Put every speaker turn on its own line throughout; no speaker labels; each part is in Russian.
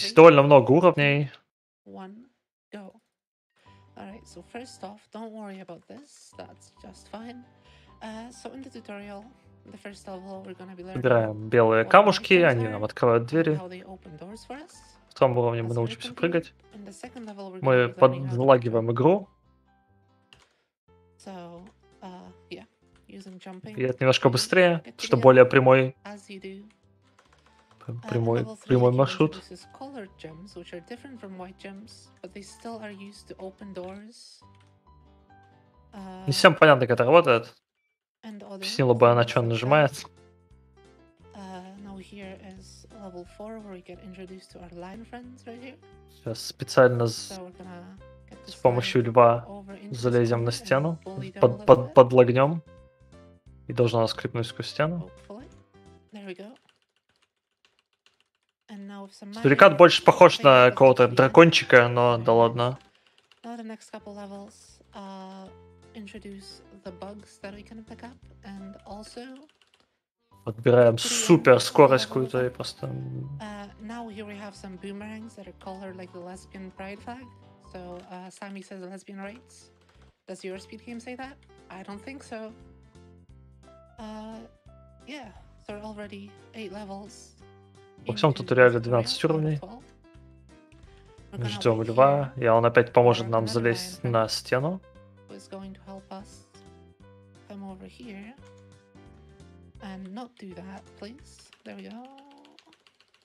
Здесь довольно много уровней.
one, go. Alright, so first off, don't worry about this. That's just fine. Uh, so in the tutorial, the first level, we're gonna be learning
Собираем белые камушки, они нам открывают двери. В том уровне мы научимся прыгать. Мы подлагиваем игру,
So, uh, yeah, using jumping.
и это немножко быстрее, что более прямой, прямой, маршрут. Не
Uh,
всем понятно, как это работает. Объяснила бы она, что
that.
нажимает.
Uh.
Сейчас специально с, с помощью льва залезем на стену, под, под, подлагнем. И должна скрипнуть сквозь стену.
There we go.
Сурикат больше похож
hopefully
на
we'll get
какого-то
to the end.
дракончика, но да
Very
ладно.
nice. Now the next couple levels uh, introduce the bugs that we can pick up, and also
Подбираем
Pretty
супер
young.
скорость какую-то и просто...
uh, now here we have some boomerangs that are colored like the lesbian pride flag. So uh, Sammy says lesbian rights. Does your speed game say that? I don't think so. Uh, yeah, so already eight levels.
Во всем туториале
this tutorial,
12
level
уровней.
12. We're gonna
Ждем льва, и он опять поможет нам залезть на стену.
who is going to help us come over here and not do that, please. There we go.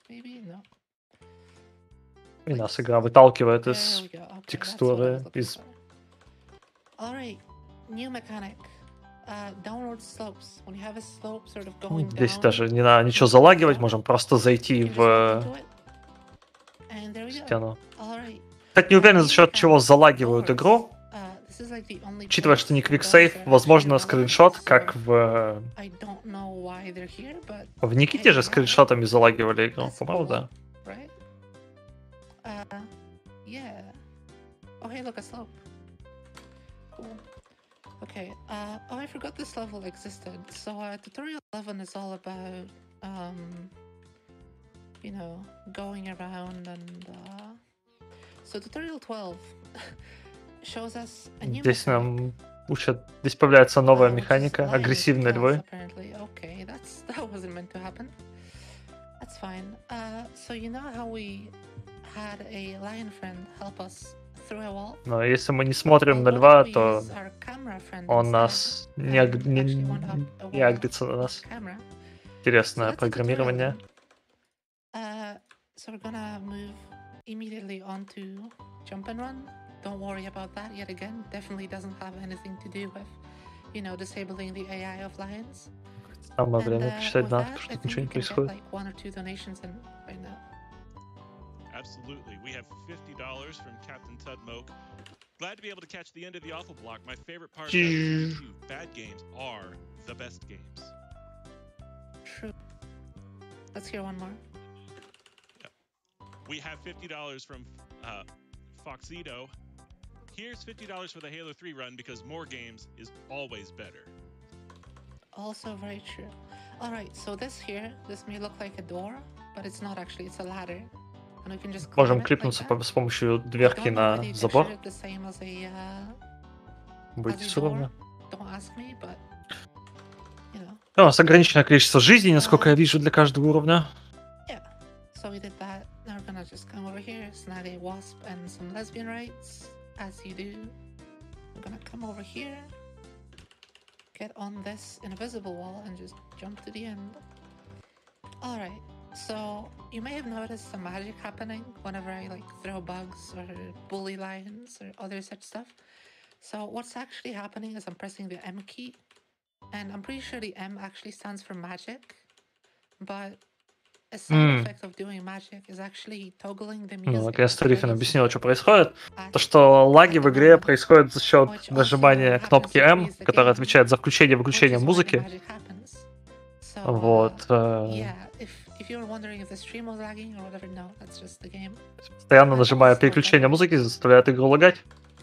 Maybe no.
И нас игра выталкивает из... текстуры, из-
for. All right, new mechanic.
Здесь
down,
даже не надо ничего залагивать, можем просто зайти в стену. Кстати, не уверен, за счет чего залагивают игру.
Only
Учитывая, что не квиксейв, возможно, скриншот, как в... В Никите же скриншотами залагивали игру, по-моему, да.
Uh, yeah. Oh, hey, look, a slope. Cool. Okay, uh, oh, I forgot this level existed. So, uh, tutorial 11 is all about, um, you know, going around and, uh... So, tutorial 12 shows us a new
Здесь
mechanic.
нам учат... Здесь появляется новая
Uh, which is
механика,
lion
агрессивные
class,
львы.
Apparently, okay, that's that wasn't meant to happen. That's fine. Uh, so you know how we had a lion friend help us through a wall?
Но если мы не смотрим на льва, то он нас не,
and
аг- не, не агрится на нас. Интересное программирование.
Uh, so we're gonna move immediately onto jump and run. Don't worry about that yet again. Definitely doesn't have anything to do with, you know, disabling the AI of lions.
Самое
And,
время
uh,
почитать
I
что ничего не происходит.
like one or two donations now.
Absolutely. We have $50 from Captain Tudmoke. Glad to be able to catch the end of the awful block. My favorite part about
Choo.
Season 2, bad games are the best games.
True. Let's hear one more. Yep.
We have $50 from uh, Foxito. Here's $50 for the Halo 3 run because more games is always better.
Also very true. All right, so this here, this may look like a door, but it's not actually. It's a ladder,
Можем по- с помощью дверки на забор.
uh, you know,
Да, У нас ограниченное количество жизней, насколько я вижу, для каждого уровня.
get on this invisible wall, and just jump to the end. All right. So you may have noticed some magic happening whenever I like throw bugs or bully lions or other such stuff. So what's actually happening is I'm pressing the M key, and I'm pretty sure the M actually stands for magic, but a side
Mm.
effect of doing magic is actually toggling the
Ну,
music.
наконец-то
as
Рифин
well as
объяснил, что происходит. То, что лаги в игре происходят за счет нажимания кнопки M, которая отвечает за включение и
which
выключение
is why the
музыки.
So, uh,
Вот. э,
Yeah, if if whatever, no.
Постоянно
Uh,
нажимая переключение
uh,
музыки, заставляет игру лагать.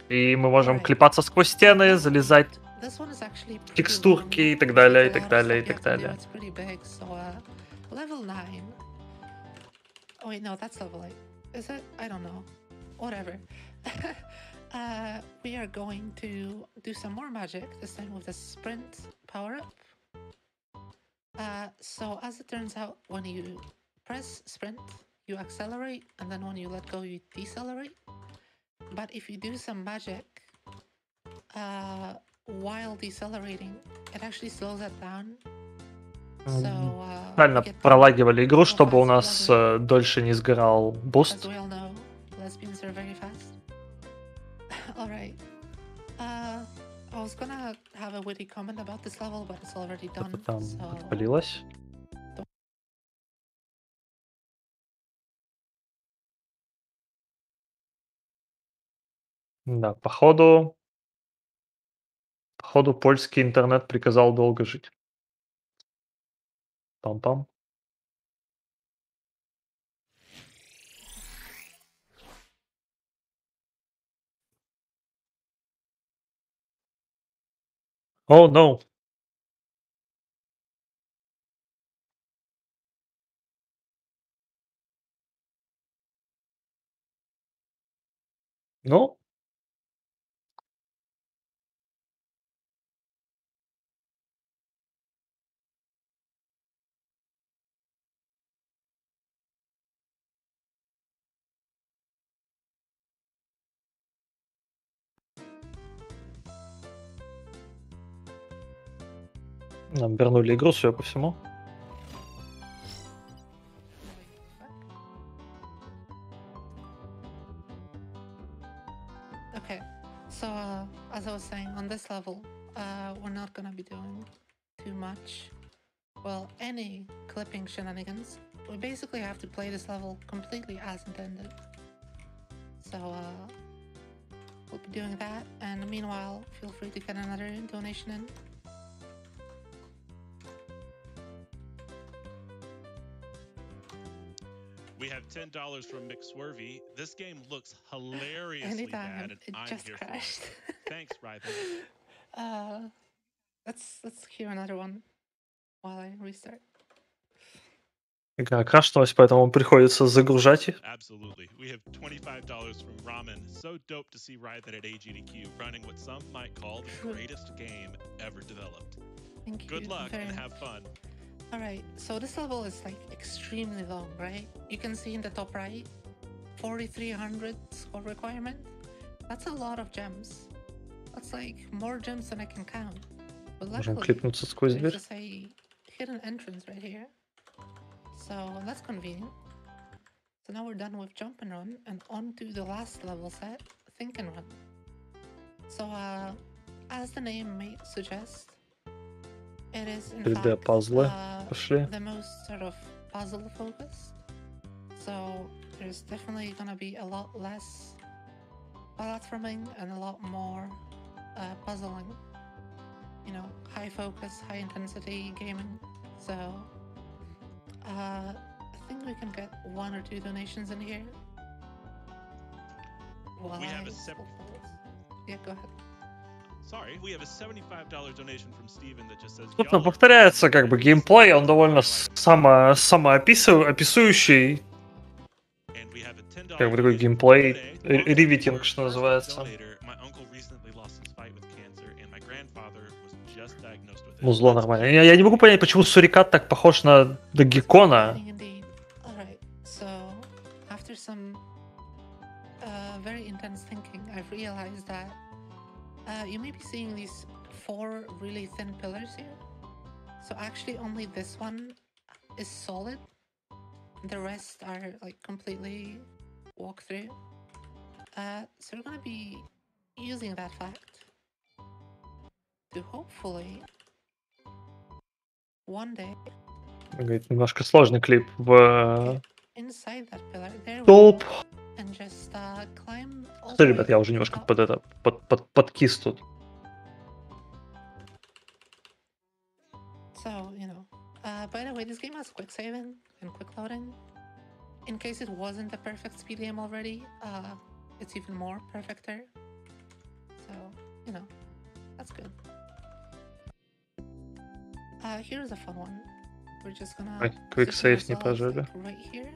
И мы можем
Alright.
клепаться сквозь стены, залезать
pretty
текстурки и так далее, и так далее, и так далее.
Uh. Oh wait, no, that's level eight. is it? I don't know. Whatever. uh, we are going to do some more magic, this time with the sprint power up. Uh, so, as it turns out, when you press sprint, you accelerate, and then when you let go, you decelerate. But if you do some magic uh, while decelerating, it actually slows it down. So,
М,
uh, we
Правильно
get
пролагивали игру, чтобы у
fast
нас
level.
э, дольше не сгорал
As
буст.
we all know, lesbians are very fast. Alright. Uh, I was gonna have a witty comment about this level, but it's already done.
там
so...
отвалилось. Да, походу... Походу, польский интернет приказал долго жить. Пам-пам. Oh no. No, нам вернули игру, судя по всему.
Okay, so uh, as I was saying, on this level, uh, we're not gonna be doing too much. Well, any clipping shenanigans. We basically have to play this level completely as intended. So, uh, we'll be doing that, and meanwhile, feel free to get another donation in.
dollars from McSwervy. This game looks hilariously
Anytime,
bad, and
it
I'm
just
here
crashed.
for it. Thanks, Rythan.
uh, let's let's hear another one while I restart.
Игра крашнулась, поэтому приходится загружать их.
Absolutely. We have $25 from Ramen. So dope to see Rythan at AGDQ running what some might call the greatest game ever developed.
Thank you.
Good luck
very
and
much.
have fun.
All right, so this level is like extremely long, right? You can see in the top right, 4300 score requirement. That's a lot of gems. That's like more gems than I can count. But luckily, there's a hidden entrance right here. So that's convenient. So now we're done with jump and run and on to the last level set, think and run. So uh, as the name may suggest, it is in fact,
a
puzzle.
Uh,
the most sort of puzzle focused. So there's definitely gonna be a lot less platforming and a lot more uh, puzzling. You know, high focus, high intensity gaming. So uh, I think we can get one or two donations in here. Well,
we have
I
a
separate. Yeah, go ahead.
Sorry, we have a $75 donation from Steven that just says
Собственно,
"Y'all are
повторяется как бы геймплей, он довольно само,
$10
как бы такой геймплей, ривитинг, что называется. Музло нормально. Я, я не могу понять, почему Сурикат так похож на Дагикона.
Uh, very intense thinking, I've realized that uh, you may be seeing these four really thin pillars here. So actually, only this one is solid. The rest are like completely walk through. Uh, so we're gonna be using that fact to hopefully one day
Говорит, немножко сложный клип в
inside that pillar there we
топ.
go, and just uh, climb all
Что,
the
ребят,
way
я уже немножко
up.
под это, под, под, подкис тут.
So, you know. Uh, by the way, this game has quick saving and quick loading. In case it wasn't a perfect speed game already, uh, it's even more perfecter. So, you know, that's good. Uh, here's a fun one. We're just gonna
Ой, quick
position
save не
ourselves,
прожали.
like, right here,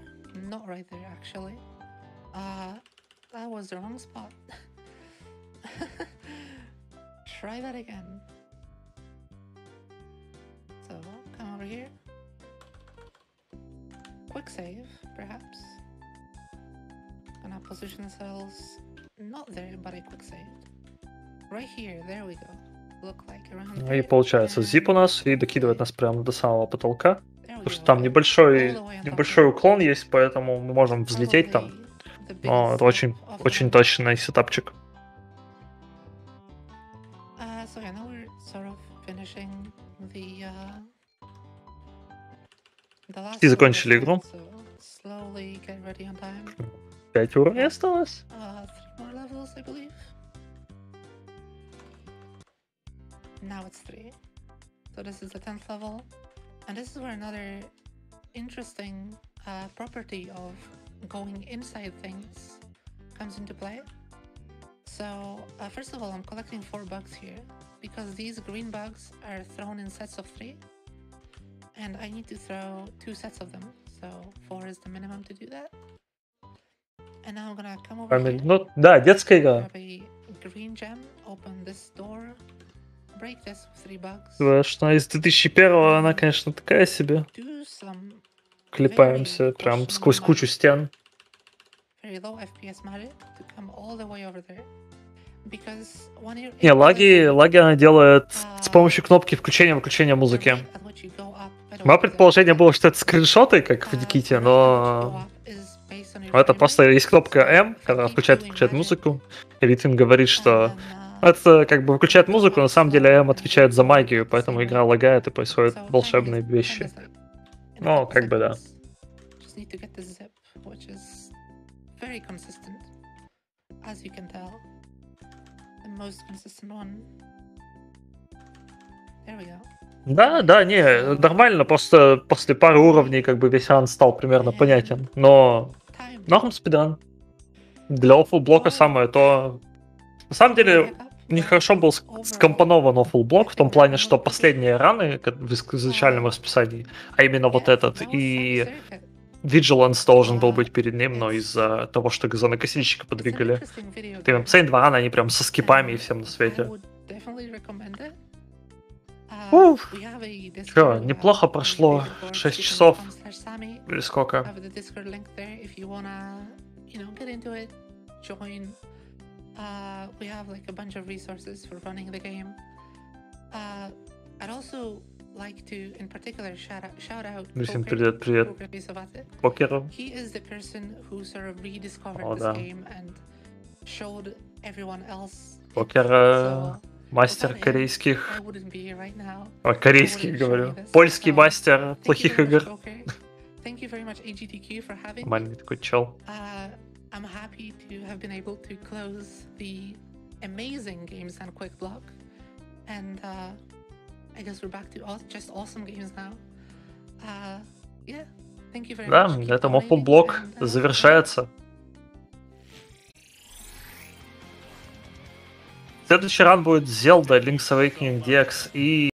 not right there actually. That was the wrong spot. Try that again. So, come over here. Quick save, perhaps. Gonna position ourselves not there, but a quick save. Right here, there we go.
Ну И получается, зип у нас и докидывает нас прямо до самого потолка. Потому что там небольшой, небольшой уклон есть, поэтому мы можем взлететь там. Но это очень, очень точный сетапчик.
Uh, uh.
И закончили игру. 5 уровней осталось.
Uh. Now it's three. So this is the tenth level, and this is where another interesting uh, property of going inside things comes into play. So uh, first of all, I'm collecting four bugs here because these green bugs are thrown in sets of three, and I need to throw two sets of them. So four is the minimum to do that. And now I'm gonna come over
Фамилия.
here.
Ну да, детская игра.
Grab a green gem, open this door, break this with three bugs,
Потому что она из 2001 она, конечно, такая себе.
do some
Клепаемся прям сквозь кучу стен. Не, лаги, лаги она делает с помощью кнопки включения-выключения музыки. Мое предположение было, что это скриншоты, как в
uh,
Никите, но это просто есть кнопка M, когда включает включает музыку, Литвин говорит, что
uh,
это как бы выключает музыку, на самом деле M отвечает за магию, поэтому игра лагает и происходят волшебные вещи. Ну, как бы да.
seconds. Just need to get the zip, which is very consistent, as you can tell. The most consistent one. There we go.
Да, да, не, нормально, просто после пары уровней как бы весь ран стал примерно понятен. Но норм спидран. Для оффл блока самое то... На самом деле,
Back up.
у них хорошо был ск- скомпонован оффл блок в том плане, что последние раны в изначальном расписании, а именно вот этот, и. Vigilance должен был быть перед ним, но из-за того, что газонокосильщика подвигали. Ты
game.
последние два рана, они прям со скипами и всем на свете. Уф.
uh,
неплохо прошло.
facebook.com
Шесть
slash
часов.
Sammy.
Или сколько?
Uh, we have like a bunch of resources for running the game. Uh, I'd also like to, in particular, shout out, shout out.
Люсин,
Poker-
привет, привет.
Poker Pisavate.
Покеру.
He is the person who sort of rediscovered
О,
this
да.
game and showed everyone else. it.
Покер, э,
So,
мастер
without him,
корейских...
I wouldn't be here right now.
О, корейских,
wouldn't show
говорю.
you this.
Польский
So,
мастер
Thank you
плохих
very much,
игр.
Poker. Thank you very much, AGTQ, for having me.
Маленький такой чел.
Uh, I'm happy to have been able to close the amazing games and quick block, and uh, I guess we're back to aw- just awesome games now. Uh, yeah, thank you very
Да,
much.
на
Keep
этом
donating,
оффл блок
and, uh,
завершается. Следующий ран будет Zelda Link's Awakening DX и